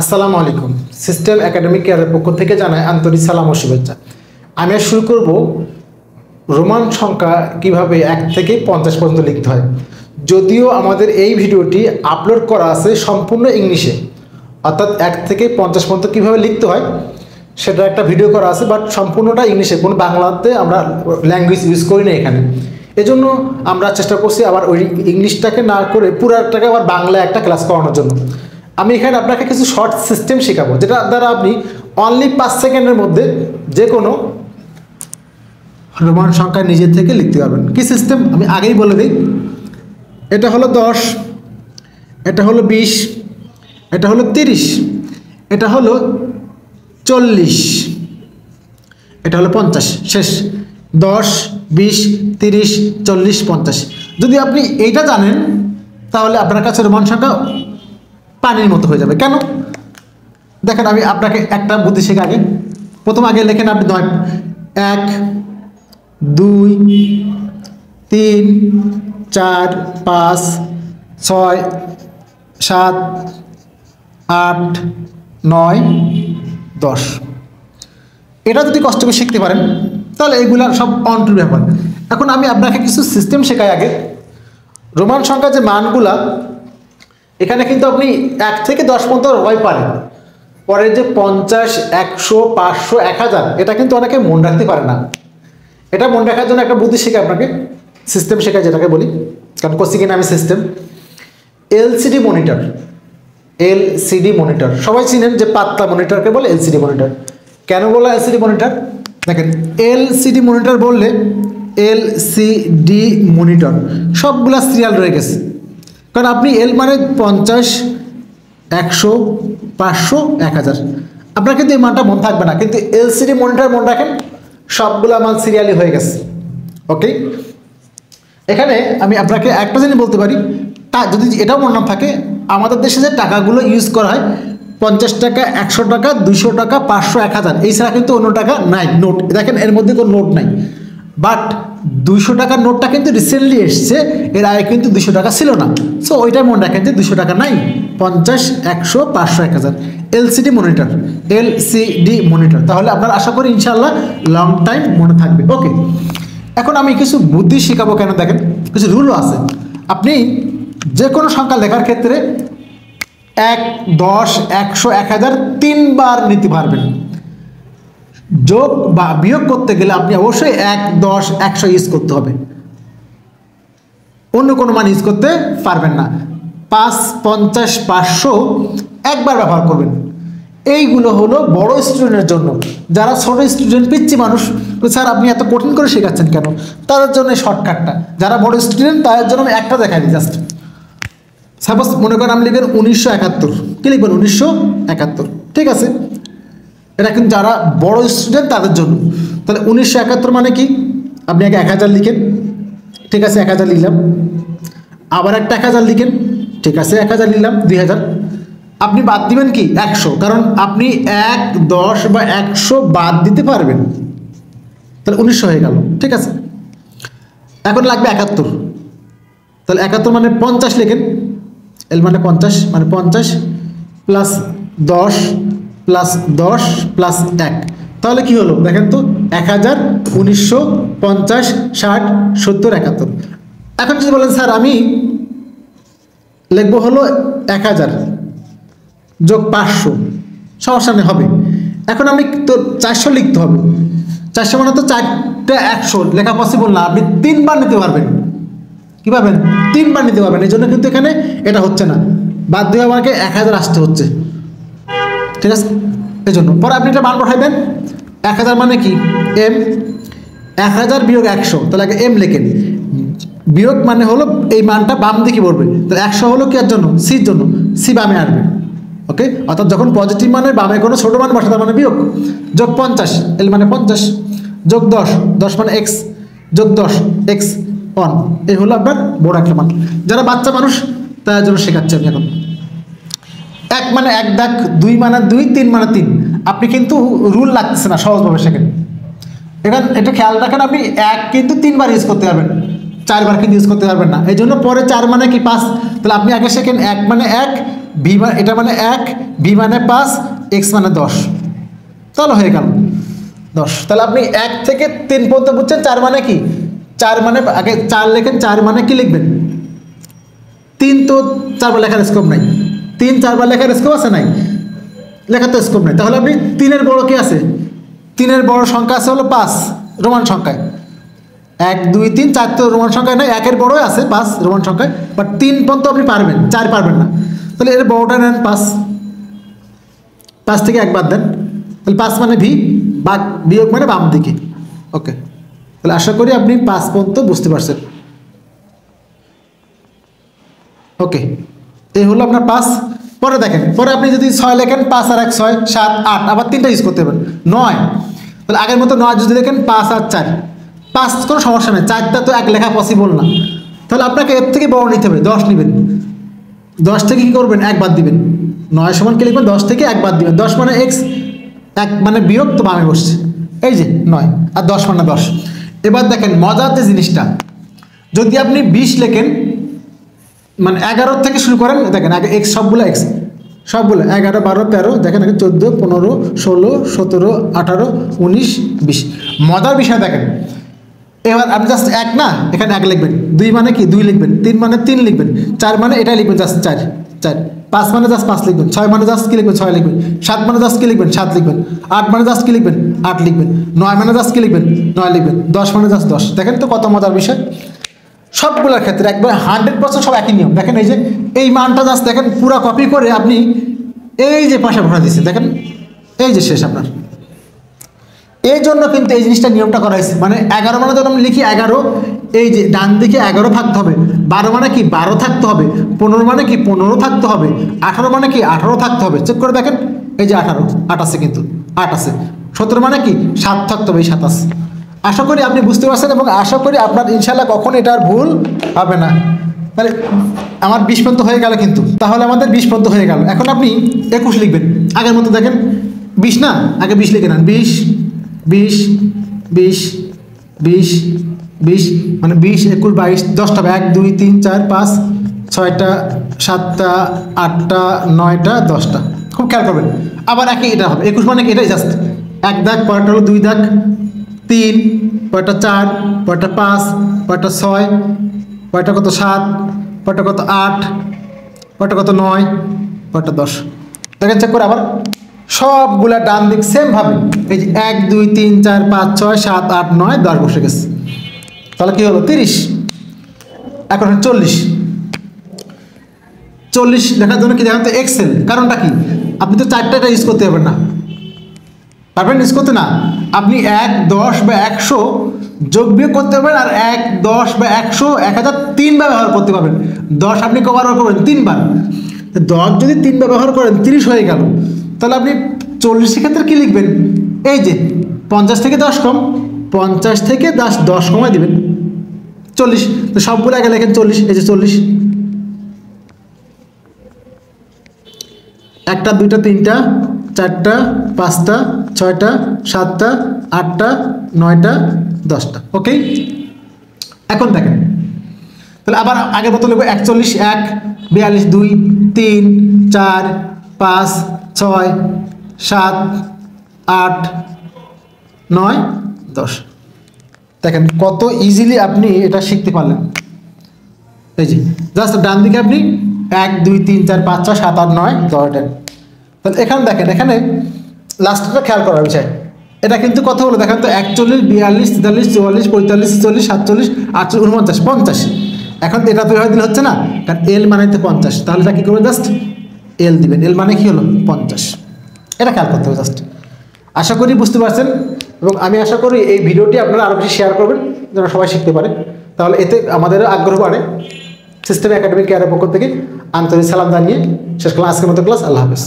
আসসালামু আলাইকুম। System academic কেয়ারের পক্ষ থেকে জানাই আন্তরিক সালাম ও শুভেচ্ছা। আমি শুরু করব রোমান সংখ্যা কীভাবে এক থেকে পঞ্চাশ পর্যন্ত লিখতে হয়। যদিও আমাদের এই ভিডিওটি আপলোড করা আছে সম্পূর্ণ ইংলিশে, অর্থাৎ এক থেকে পঞ্চাশ পর্যন্ত কীভাবে লিখতে হয় সেটা একটা ভিডিও করা আছে, বাট সম্পূর্ণটা ইংলিশে, কোনো বাংলাতে আমরা ল্যাঙ্গুয়েজ ইউজ করি না এখানে। এজন্য আমরা চেষ্টা করছি আবার ওই ইংলিশটাকে না করে পুরাটাকে আবার বাংলায় একটা ক্লাস করানোর জন্য। আমি এখানে আপনাকে কিছু শর্ট সিস্টেম শেখাবো, যেটা দ্বারা আপনি অনলি পাঁচ সেকেন্ডের মধ্যে যে কোনো রোমান সংখ্যা নিজের থেকে লিখতে পারবেন। কি সিস্টেম আমি আগেই বলে দিই। এটা হলো দশ, এটা হলো বিশ, এটা হলো তিরিশ, এটা হলো চল্লিশ, এটা হলো পঞ্চাশ। শেষ। দশ, বিশ, তিরিশ, চল্লিশ, পঞ্চাশ। যদি আপনি এইটা জানেন, তাহলে আপনার কাছে রোমান সংখ্যা পানির মতো হয়ে যাবে। কেন? দেখেন, আমি আপনাকে একটা বুদ্ধি শেখা আগে। প্রথম আগে লেখেন আপনি নয় এক, দুই, তিন, চার, পাঁচ, ছয়, সাত, আট, নয়, দশ। এটা যদি কষ্ট করে শিখতে পারেন, তাহলে এগুলা সব অন্টুর ব্যাপার। এখন আমি আপনাকে কিছু সিস্টেম শেখাই আগে। রোমান সংখ্যার যে মানগুলা এখানে কিন্তু আপনি এক থেকে দশ পর্যন্ত হয় পারেন পরে যে পঞ্চাশ, একশো, পাঁচশো, এক হাজার, এটা কিন্তু অনেকে মন রাখতে পারে না। এটা মনে রাখার জন্য একটা বুদ্ধি শেখায় আপনাকে সিস্টেম শেখায় যেটাকে বলি। কারণ কোচিংয়ে নামে system LCD monitor LCD monitor সবাই চিনেন যে পাতলা মনিটরকে বলে এলসিডি মনিটর কেন বলা এলসিডি মনিটর দেখেন এলসিডি মনিটর বললে এলসিডি মনিটর সবগুলা সিরিয়াল রয়ে গেছে। কারণ আপনি এল মানে পঞ্চাশ, একশো, পাঁচশো, এক হাজার। আপনার কিন্তু এই মানটা মন থাকবে না। কিন্তু এলসিডি মনিটর মনে রাখেন, সবগুলো মান সিরিয়ালি হয়ে গেছে। ওকে এখানে আমি আপনাকে একটা জিনিস বলতে পারি। তা যদি এটাও মনে না থাকে, আমাদের দেশে যে টাকাগুলো ইউজ করা হয়, পঞ্চাশ টাকা, একশো টাকা, দুইশো টাকা, পাঁচশো, এক হাজার, এই ছাড়া কিন্তু অন্য টাকা নাই নোট দেখেন, এর মধ্যে কোনো নোট নাই। বাট দুইশো টাকার নোটটা কিন্তু রিসেন্টলি এসছে, এর আগে কিন্তু দুশো টাকা ছিল না। সো ওইটাই মনে রাখেন যে দুশো টাকা নাই, পঞ্চাশ, একশো, পাঁচশো, এক হাজার। এলসিডি মনিটর এলসিডি মনিটর তাহলে আপনার আশা করি ইনশাল্লাহ লং টাইম মনে থাকবে। ওকে এখন আমি কিছু বুদ্ধি শেখাবো কেন দেখেন, কিছু রুলও আছে। আপনি যে কোনো সংখ্যা লেখার ক্ষেত্রে এক, দশ, একশো, এক হাজার তিনবার নিতে পারবেন যোগ বা বিয়োগ করতে গেলে আপনি অবশ্যই এক, দশ, একশো ইউজ করতে হবে। অন্য কোনো মান ইউজ করতে পারবেন না। পাঁচ, পঞ্চাশ, পাঁচশো একবার ব্যবহার করবেন। এইগুলো হলো বড় স্টুডেন্টের জন্য। যারা ছোট স্টুডেন্ট পিচ্ছি মানুষ স্যার আপনি এত কঠিন করে শেখাচ্ছেন কেন? তাদের জন্য শর্টকাটটা যারা বড় স্টুডেন্ট তাদের জন্য আমি একটা দেখাই দিই জাস্ট সাপোজ মনে করেন আপনি লিখবেন উনিশশো একাত্তর। কী লিখবেন? উনিশশো একাত্তর। ঠিক আছে? এটা কিন্তু যারা বড় স্টুডেন্ট তাদের জন্য। তাহলে উনিশশো একাত্তর মানে কি? আপনি আগে এক হাজার লিখেন। ঠিক আছে, এক হাজার লিখলাম। আবার একটা এক হাজার লিখেন। ঠিক আছে, এক হাজার লিখলাম, দুই হাজার। আপনি বাদ দিবেন কি? একশো। কারণ আপনি এক, দশ বা একশো বাদ দিতে পারবেন। তাহলে উনিশশো হয়ে গেল। ঠিক আছে? এখন লাগবে একাত্তর। তাহলে একাত্তর মানে পঞ্চাশ লেখেন। এল মানে পঞ্চাশ মানে পঞ্চাশ প্লাস দশ প্লাস দশ প্লাস এক। তাহলে কি হলো? দেখেন তো, এক হাজার উনিশশো পঞ্চাশ ষাট সত্তর একাত্তর। এখন যদি বলেন, স্যার, আমি লিখব হলো এক হাজার যোগ পাঁচশো। সমস্যা নেই, হবে। এখন আমি তো চারশো লিখতে হবে। চারশো মানে তো চারটে একশো। লেখা পসিবল না। আপনি তিনবার নিতে পারবেন। কী পাবেন? তিনবার নিতে পারবেন। এই জন্য কিন্তু এখানে এটা হচ্ছে না। বাধ্য হয়ে আমাকে এক হাজার আসতে হচ্ছে। ঠিক আছে? এই জন্য পরে আপনি এটা মান পাঠাইবেন। এক হাজার মানে কি? এম এক হাজার বিয়োগ একশো। তাহলে আগে এম লেখেন। বিয়োগ মানে হলো এই মানটা বাম দিকে পড়বে। তাহলে একশো হলো কি এর জন্য? সির জন্য। সি বামে আসবে। ওকে অর্থাৎ যখন পজিটিভ মানে বামে কোনো ছোটো মান বসে তার মানে বিয়োগ। যোগ পঞ্চাশ। এল মানে পঞ্চাশ। যোগ দশ। দশ মানে এক্স যোগ দশ এক্স ওয়ান এই হলো আপনার বড় একটা মান। যারা বাচ্চা মানুষ তার জন্য শেখাচ্ছি আমি এখন। এক মানে এক দাগ, দুই মানে দুই, তিন মানে তিন। আপনি কিন্তু রুল লাগতেছে না, সহজভাবে শেখেন। এটা এটা খেয়াল রাখেন আপনি, এক কিন্তু তিনবার ইউজ করতে পারবেন। চারবার কিন্তু ইউজ করতে পারবেন না। এই জন্য পরে চার মানে কি পাঁচ? তাহলে আপনি আগে শেখেন এক মানে এক ভি মানে এটা মানে এক ভি মানে পাঁচ, এক্স মানে দশ। তাহলে হয়ে গেল দশ। তাহলে আপনি এক থেকে তিন পর্যন্ত বুঝছেন, চার মানে কি? চার মানে আগে চার লেখেন, চার মানে কি লিখবেন? তিন তো চারবার লেখার স্কোপ নাই। তিন, চারবার লেখার স্কোপ আছে নাই? লেখার তো স্কোপ নাই। তাহলে আপনি তিনের বড় কি আছে? তিনের বড় সংখ্যা আছে হলো পাঁচ, রোমান সংখ্যায়। এক, দুই, তিন, চার তো রোমান সংখ্যায় নয়, একের বড়ই আছে, পাঁচ রোমান সংখ্যায়। বাট তিন পর্যন্ত আপনি পারবেন, চার পারবেন না। তাহলে এর বড়টা নেন পাঁচ। পাঁচ থেকে একবার দেন। তাহলে পাঁচ মানে ভি বা বিয়োগ মানে বাম দিকে। ওকে। তাহলে আশা করি আপনি পাঁচ পর্যন্ত বুঝতে পারছেন। ওকে। এই হলো আপনার পাঁচ। পরে দেখেন, পরে আপনি যদি ছয় লেখেন, পাঁচ আর এক ছয়, সাত, আট, আবার তিনটা ইউজ করতে পারেন। নয়। তাহলে আগের মতো নয় যদি দেখেন পাঁচ আর চার। পাঁচ কোনো সমস্যা নেই, চারটা তো এক লেখা পসিবল না। তাহলে আপনাকে এর থেকে বড় নিতে হবে, দশ নেবেন। দশ থেকে কী করবেন? এক বাদ দিবেন। নয় সমান কি লিখবেন? দশ থেকে এক বাদ দিবেন। দশ মানে এক্স এক মানে বিয়োগ, তো বামে বসছে। এই যে, নয়। আর দশ মানে দশ। এবার দেখেন, মজার যে জিনিসটা, যদি আপনি বিশ লেখেন মানে এগারো থেকে শুরু করেন, দেখেন, আগে এক্স, সবগুলো এক্স। সবগুলো, এগারো, বারো, তেরো, দেখেন আগে চোদ্দ, পনেরো, ষোলো, সতেরো, আঠারো, উনিশ, বিশ। মজার বিষয় দেখেন, এবার আপনি জাস্ট এক না, এখানে এক লিখবেন। দুই মানে কি? দুই লিখবেন। তিন মানে তিন লিখবেন। চার মানে এটাই লিখবেন জাস্ট চার চার। পাঁচ মানে জাস্ট পাঁচ লিখবেন। ছয় মানে জাস্ট কি লিখবেন? ছয় লিখবেন। সাত মানে জাস্ট কি লিখবেন? সাত লিখবেন। আট মানে জাস্ট কি লিখবেন? আট লিখবেন। নয় মানে জাস্ট কি লিখবেন? নয় লিখবেন। দশ মানে জাস্ট দশ। দেখেন তো কত মজার বিষয়। সবগুলোর ক্ষেত্রে একবার হান্ড্রেড পার্সেন্ট সব একই নিয়ম। দেখেন এই যে, এই মানটা জাস্ট দেখেন, পুরো কপি করে আপনি এই যে পাশে ভরা দিচ্ছেন দেখেন, এই যে শেষ আপনার। এই জন্য কিন্তু এই জিনিসটা নিয়মটা করা হয়েছে। মানে এগারো মানে যখন আমি লিখি এগারো, এই যে ডান দিকে এগারো থাকতে হবে। বারো মানে কি বারো থাকতে হবে। পনেরো মানে কি পনেরো থাকতে হবে। আঠারো মানে কি আঠারো থাকতে হবে। চেক করে দেখেন, এই যে আঠারো, আট আছে কিন্তু, আট আছে। সতেরো মানে কি সাত থাকতে হবে, এই সাতাশ আশা করি আপনি বুঝতে পারছেন এবং আশা করি আপনার ইনশাল্লাহ কখন এটার ভুল হবে না। তাহলে আমার বিশ পর্যন্ত হয়ে গেল কিন্তু। তাহলে আমাদের বিশ পর্যন্ত হয়ে গেল। এখন আপনি একুশ লিখবেন। আগের মতো দেখেন, বিশ না? আগে বিশ লিখে নেন। বিশ বিশ বিশ বিশ বিশ মানে বিশ, একুশ, বাইশ, দশটা। এক, দুই, তিন, চার, পাঁচ, ছয়টা, সাতটা, আটটা, নয়টা, দশটা। খুব খেয়াল করবেন। আবার একই এটা হবে। একুশ মানে এটাই জাস্ট এক দাগ, পরেরটা হলো দুই দাগ তিন পরেরটা চার পরেরটা পাঁচ পরেরটা ছয় পরেরটা কত সাত পরেরটা কত আট পরেরটা কত নয় পরেরটা দশ। দেখেন চেক করে আবার। সবগুলা ডান দিক সেম ভাবে। এই যে এক, দুই, তিন, চার, পাঁচ, ছয়, সাত, আট, নয়, দশ বসে গেছে। তাহলে কী হলো? তিরিশ। এখন চল্লিশ। চল্লিশ দেখার জন্য কি দেখান তো? এক্সেল কারণটা কি? আপনি তো চারটা ইউজ করতে পারবেন না। পারবেন ইউজ করতে না। আপনি এক, দশ বা একশো যোগ বিয়োগ করতে পারবেন আর এক, দশ বা একশো, এক হাজার তিনবার ব্যবহার করতে পারবেন। দশ আপনি কবার করবেন? তিনবার দশ যদি তিনবার ব্যবহার করেন, তিরিশ হয়ে গেল। তাহলে আপনি চল্লিশের ক্ষেত্রে কী লিখবেন? এই যে, পঞ্চাশ থেকে দশ কম, পঞ্চাশ থেকে দশ দশ কমায় দিবেন। চল্লিশ। তো সবগুলো আগে লেখেন চল্লিশ, এই যে চল্লিশ। একটা, দুইটা, তিনটা চারটা, পাঁচটা, ছয়টা, সাতটা, আটটা, নয়টা, দশটা। ওকে এখন দেখেন। তাহলে আবার আগের মতো লিখব একচল্লিশ, এক, বিয়াল্লিশ, দুই, তিন, চার, পাঁচ, ছয়, সাত, আট, নয়, দশ। দেখেন কত ইজিলি আপনি এটা শিখতে পারলেন। এই যে জাস্ট ডান দিকে আপনি এক, দুই, তিন, চার, পাঁচ, ছয়, সাত, আট, নয় দশ। তাহলে এখানে দেখেন, এখানে লাস্টটা খেয়াল করার বিষয়। এটা কিন্তু কত হলো, দেখেন তো একচল্লিশ, বিয়াল্লিশ, তেতাল্লিশ, চুয়াল্লিশ, পঁয়তাল্লিশ, ছেচল্লিশ, সাতচল্লিশ, আটচল্লিশ উনপঞ্চাশ পঞ্চাশ। এখন এটা তো দিলে হচ্ছে না, কারণ এল মানে তো পঞ্চাশ। তাহলে এটা কী করবেন জাস্ট এল দিবেন। এল মানে কি হলো? পঞ্চাশ। এটা খেয়াল করতে হবে জাস্ট আশা করি বুঝতে পারছেন, এবং আমি আশা করি এই ভিডিওটি আপনারা আরও বেশি শেয়ার করবেন, যেন সবাই শিখতে পারে। তাহলে এতে আমাদেরও আগ্রহ বাড়ে। সিস্টেম একাডেমিক কেয়ারের পক্ষ থেকে আন্তরিক সালাম জানিয়ে শেষ করলাম আজকের মতো ক্লাস আল্লাহ হাফেজ।